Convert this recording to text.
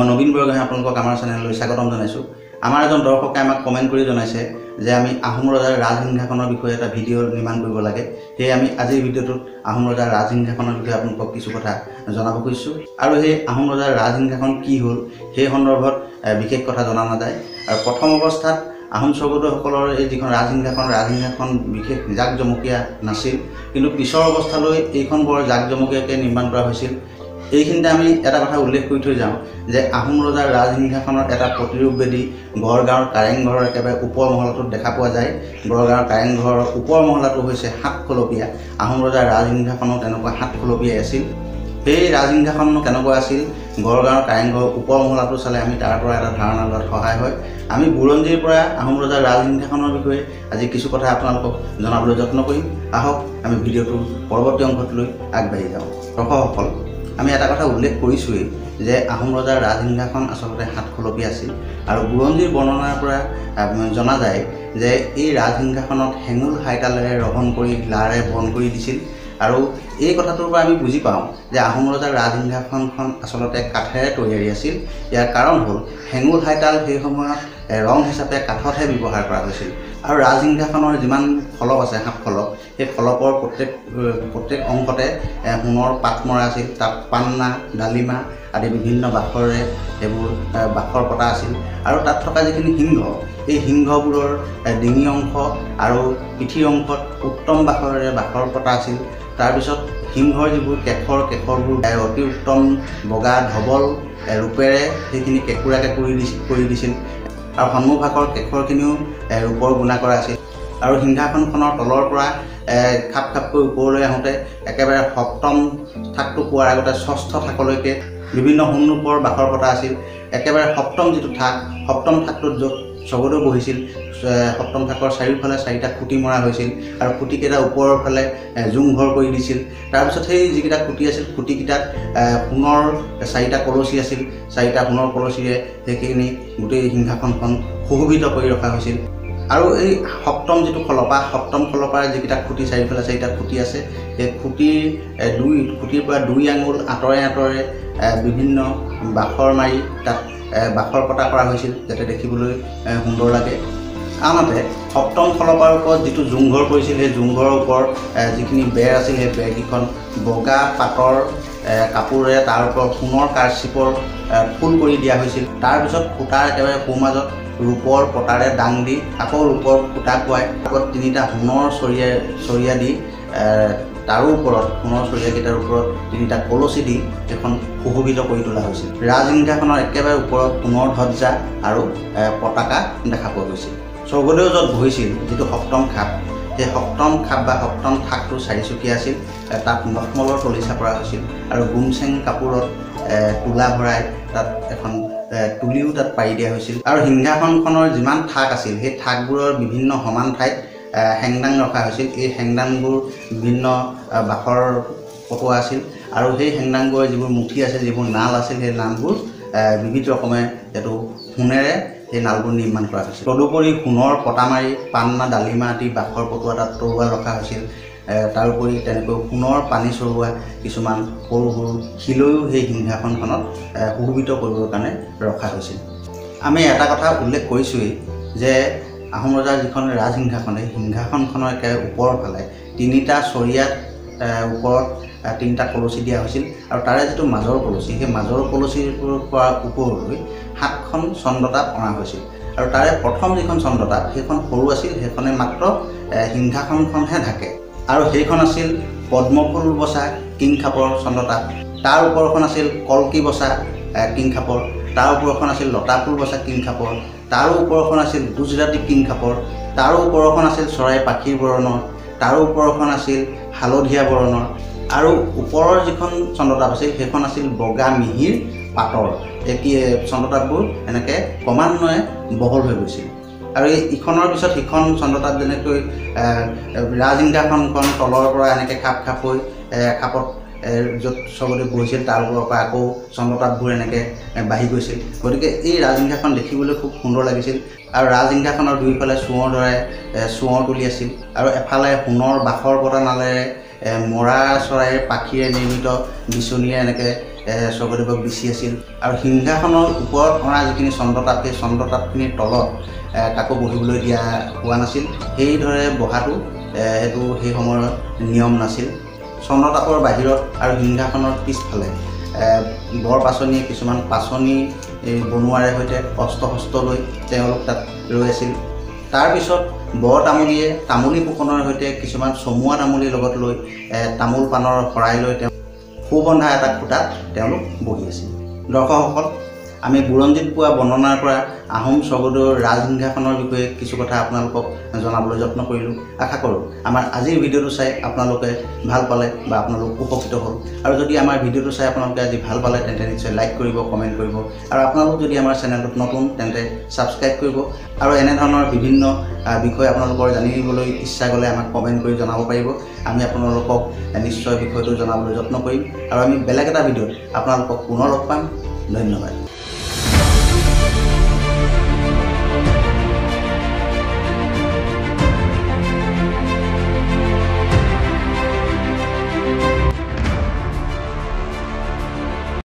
মই নবীন বৰগোহাঁই আপোনালোকক আমাৰ চেনেললৈ স্বাগতম জনাইছোঁ। আমাৰ এজন দৰ্শকে আমাক কমেণ্ট কৰি জনাইছে যে আমি আহোম ৰজাৰ ৰাজসিংহাসনৰ বিষয়ে এটা ভিডিঅ' নিৰ্মাণ কৰিব লাগে। সেয়ে আমি আজিৰ ভিডিঅ'টোত আহোম ৰজাৰ ৰাজসিংহাসনৰ বিষয়ে আপোনালোকক কিছু কথা জনাব খুজিছোঁ। আৰু সেই আহোম ৰজাৰ ৰাজসিংহাসন কি হ'ল সেই সন্দৰ্ভত বিশেষ কথা জনা নাযায়। আৰু প্ৰথম অৱস্থাত আহোম স্বৰ্গদেউসকলৰ এই যিখন ৰাজসিংহাসন ৰাজসিংহাসন বিশেষ জাক জমকীয়া নাছিল। কিন্তু পিছৰ অৱস্থালৈ এইখন বৰ জাক জমকীয়াকৈ নিৰ্মাণ কৰা হৈছিল। এইখিনিতে আমি এটা কথা উল্লেখ কৰি থৈ যাওঁ যে আহোম ৰজাৰ ৰাজসিংহাসনৰ এটা প্ৰতিৰূপবেদী গড়গাঁৱৰ কাৰেংঘৰৰ একেবাৰে ওপৰ মহলাটোত দেখা পোৱা যায়। গড়গাঁৱৰ কাৰেংঘৰৰ ওপৰ মহলাটো হৈছে সাতখলপীয়া আহোম ৰজাৰ ৰাজসিংহাসনো তেনেকুৱা সাতখলপীয়াই আছিল। সেই ৰাজসিংহাসন কেনেকুৱা আছিল? গড়গাঁৱৰ কাৰেংঘৰৰ ওপৰ মহলাটো চালে আমি তাৰ পৰা এটা ধাৰণা লোৱাত সহায় হয়। আমি বুৰঞ্জীৰ পৰা আহোম ৰজাৰ ৰাজসিংহাসনৰ বিষয়ে আজি কিছু কথা আপোনালোকক জনাবলৈ যত্ন কৰিম। আহক আমি ভিডিঅ'টোৰ পৰৱৰ্তী অংশটোলৈ আগবাঢ়ি যাওঁ। দৰ্শকসকল আমি এটা কথা উল্লেখ কৰিছোঁৱেই যে আহোম ৰজাৰ ৰাজসিংহাসন আচলতে সাতখলপীয়া আছিল আৰু বুৰঞ্জীৰ বৰ্ণনাৰ পৰা জনা যায় যে এই ৰাজসিংহাসনত হেঙুল হাইতালেৰে ৰহণ কৰি লাৰে বন কৰি দিছিল আৰু এই কথাটোৰ পৰা আমি বুজি পাওঁ যে আহোম ৰজাৰ ৰাজসিংহাসনখন আচলতে কাঠেৰে তৈয়াৰী আছিল। ইয়াৰ কাৰণ হ'ল হেঙুল হাইতাল সেই সময়ত ৰং হিচাপে কাঠতহে ব্যৱহাৰ কৰা হৈছিল। আৰু ৰাজসিংহাসনৰ যিমান ফলক আছে সাত ফলক সেই ফলকৰ প্ৰত্যেক প্ৰত্যেক অংশতে সোণৰ পাত মৰা আছিল। তাত পান্না ডালিমা আদি বিভিন্ন বাখৰেৰে সেইবোৰ বাখৰ পতা আছিল। আৰু তাত থকা যিখিনি সিংহ এই সিংহবোৰৰ ডিঙি অংশ আৰু পিঠিৰ অংশত উত্তম বাখৰেৰে বাখৰ পতা আছিল। তাৰপিছত সিংহৰ যিবোৰ কেশৰ কেশৰবোৰ অতি উত্তম বগা ধবল ৰূপেৰে সেইখিনি কেঁকুৰা কেঁকুৰি দি কৰি দিছিল। আৰু সন্মুখভাগৰ কেশৰখিনিও ৰূপৰ গুণা কৰা আছিল। আৰু সিংহাসনখনৰ তলৰ পৰা খাপ খাপকৈ ওপৰলৈ আহোঁতে একেবাৰে সপ্তম থাকটো পোৱাৰ আগতে ষষ্ঠ থাকলৈকে বিভিন্ন সোণ ৰূপৰ বাখৰ পতা আছিল। একেবাৰে সপ্তম যিটো থাক সপ্তম থাকটোত য'ত স্বৰ্গদেউ বহিছিল সপ্তম থাকৰ চাৰিওফালে চাৰিটা খুঁটি মৰা হৈছিল আৰু খুঁটিকেইটা ওপৰৰ ফালে জোংঘৰ কৰি দিছিল। তাৰপিছত সেই যিকেইটা খুঁটি আছিল খুঁটিকেইটাত সোণৰ চাৰিটা কলচী আছিল। চাৰিটা সোণৰ কলচীৰে সেইখিনি গোটেই সিংহাসনখন সুশোভিত কৰি ৰখা হৈছিল। আৰু এই সপ্তম যিটো খলপা সপ্তম খলপাৰ যিকেইটা খুঁটি চাৰিওফালে চাৰিটা খুঁটি আছে সেই খুঁটিৰ দুই খুঁটিৰ পৰা দুই আঙুল আঁতৰে আঁতৰে বিভিন্ন বাখৰ মাৰি তাত বাখৰ পতা কৰা হৈছিল যাতে দেখিবলৈ সুন্দৰ লাগে। আনহাতে সপ্তম খলপাৰ ওপৰত যিটো জোংঘৰ কৰিছিল সেই জোংঘৰৰ ওপৰত যিখিনি বেৰ আছিল সেই বেৰকেইখন বগা পাতৰ কাপোৰেৰে তাৰ ওপৰত সোণৰ কাৰচিপৰ এ, ফুল কৰি দিয়া হৈছিল। তাৰপিছত সূতাৰ একেবাৰে সোঁমাজত ৰূপৰ পতাৰে দাং দি আকৌ ৰূপৰ সূতা কোৱাই আগত তিনিটা সোণৰ চৰিয়া চৰিয়া দি তাৰো ওপৰত সোণৰ চৰিয়াকেইটাৰ ওপৰত তিনিটা কলচী দি এখন সুশোভিত কৰি তোলা হৈছিল। ৰাজসিংহাসনৰ একেবাৰে ওপৰত সোণৰ ধ্বজা আৰু পতাকা দেখা পোৱা গৈছিল। স্বৰ্গদেউ য'ত বহিছিল যিটো সপ্তম খাপ সেই সপ্তম খাপ বা সপ্তম থাকটো চাৰিচুকীয়া আছিল তাত মখমলৰ তলিচা কৰা হৈছিল আৰু গুমচেং কাপোৰত তোলা ভৰাই তাত এখন তুলিও তাত পাৰি দিয়া হৈছিল। আৰু সিংহাসনখনৰ যিমান থাক আছিল সেই থাকবোৰৰ বিভিন্ন সমান ঠাইত হেংদাং ৰখা হৈছিল। এই হেংদাংবোৰ বিভিন্ন বাখৰ পকোৱা আছিল আৰু সেই হেংদাংবোৰৰ যিবোৰ মুঠি আছিল যিবোৰ নাল আছিল সেই নালবোৰ বিবিধ ৰকমে এইটো সোণেৰে সেই নালবোৰ নিৰ্মাণ কৰা হৈছিল। তদুপৰি সোণৰ পতা মাৰি পান্না ডালিমা আদি বাখৰ পকোৱা তাত তৰোৱাল ৰখা হৈছিল। তাৰোপৰি তেনেকৈ সোণৰ পানী চৰোৱা কিছুমান সৰু সৰু শিলৈও সেই সিংহাসনখনত সুশোভিত কৰিবৰ কাৰণে ৰখা হৈছিল। আমি এটা কথা উল্লেখ কৰিছোঁৱেই যে আহোম ৰজাৰ যিখন ৰাজসিংহাসন সেই সিংহাসনখনৰ একেবাৰে ওপৰৰ ফালে তিনিটা চৰিয়াত ওপৰত তিনিটা কলচী দিয়া হৈছিল আৰু তাৰে যিটো মাজৰ কলচী সেই মাজৰ কলচীৰ পৰা ওপৰলৈ সাতখন চন্দ্ৰতাপ অনা হৈছিল। আৰু তাৰে প্ৰথম যিখন চন্দ্ৰতাপ সেইখন সৰু আছিল সেইখনে মাত্ৰ সিংহাসনখনহে ঢাকে। আৰু সেইখন আছিল পদ্মফুল বচা কিংখাপৰ চন্দ্ৰতাপ তাৰ ওপৰখন আছিল কলকি বচা কিংখাপৰ। তাৰ ওপৰখন আছিল লতা ফুল বচা কিংখাপৰ। তাৰো ওপৰখন আছিল গুজৰাটী কিংখাপৰ। তাৰো ওপৰখন আছিল চৰাই পাখিৰ বৰণৰ। তাৰো ওপৰখন আছিল হালধীয়া বৰণৰ। আৰু ওপৰৰ যিখন চন্দ্ৰতাপ আছিল সেইখন আছিল বগা মিহিৰ পাতৰ। এই কি চন্দ্ৰতাপবোৰ এনেকৈ ক্ৰমান্বয়ে বহল হৈ গৈছিল। আৰু এই ইখনৰ পিছত সিখন চন্দ্ৰতাপ যেনেকৈ এ, ৰাজসিংহাসনখন তলৰ পৰা এনেকৈ খাপ খাপ হৈ খাপত য'ত স্বৰ্গদেৱ বহিছিল তাৰ ওপৰৰ পৰা আকৌ চন্দ্ৰতাপবোৰ এনেকৈ বাঢ়ি গৈছিল। গতিকে এই ৰাজসিংহাসন দেখিবলৈ খুব সুন্দৰ লাগিছিল। আৰু ৰাজসিংহাসনৰ দুয়োফালে চোঁৱৰ দৰে চোঁৱৰ তুলি আছিল। আৰু এফালে সোণৰ বাখৰ পতা নালেৰে এ, মৰা চৰাইৰ পাখিৰে নিৰ্মিত বিচনীৰে এনেকৈ স্বৰ্গদেৱক বিচি আছিল। আৰু সিংহাসনৰ ওপৰত অনা যিখিনি চন্দ্ৰতাপ সেই চন্দ্ৰতাপখিনিৰ তলত কাকো বহিবলৈ দিয়া হোৱা নাছিল। সেইদৰে বহাটো সেইটো সেই সময়ত নিয়ম নাছিল। চন্দ্ৰতাপৰ বাহিৰত আৰু সিংহাসনৰ পিছফালে বৰ পাচনিয়ে কিছুমান পাচনি বনোৱাৰে সৈতে অস্ত্ৰ শস্ত্ৰ লৈ তেওঁলোক তাত ৰৈ আছিল। তাৰপিছত বৰ তামুলীয়ে তামুলী ফুকনৰ সৈতে কিছুমান চমুৱা তামুলীৰ লগত লৈ তামোল পাণৰ শৰাই লৈ তেওঁ সুবন্ধা এটা খুটাত তেওঁলোক বহি আছিল। দৰ্শকসকল আমি বুৰঞ্জীত পোৱা বৰ্ণনাৰ পৰা আহোম স্বৰ্গদেউৰ ৰাজসিংহাসনৰ বিষয়ে কিছু কথা আপোনালোকক জনাবলৈ যত্ন কৰিলোঁ। আশা কৰোঁ আমাৰ আজিৰ ভিডিঅ'টো চাই আপোনালোকে ভাল পালে বা আপোনালোক উপকৃত হ'ল। আৰু যদি আমাৰ ভিডিঅ'টো চাই আপোনালোকে আজি ভাল পালে তেন্তে নিশ্চয় লাইক কৰিব কমেণ্ট কৰিব। আৰু আপোনালোক যদি আমাৰ চেনেলটোত নতুন তেন্তে ছাবস্ক্ৰাইব কৰিব। আৰু এনেধৰণৰ বিভিন্ন বিষয় আপোনালোকৰ জানিবলৈ ইচ্ছা গ'লে আমাক কমেণ্ট কৰি জনাব পাৰিব। আমি আপোনালোকক নিশ্চয় বিষয়টো জনাবলৈ যত্ন কৰিম। আৰু আমি বেলেগ এটা ভিডিঅ'ত আপোনালোকক পুনৰ লগ পাম। ধন্যবাদ।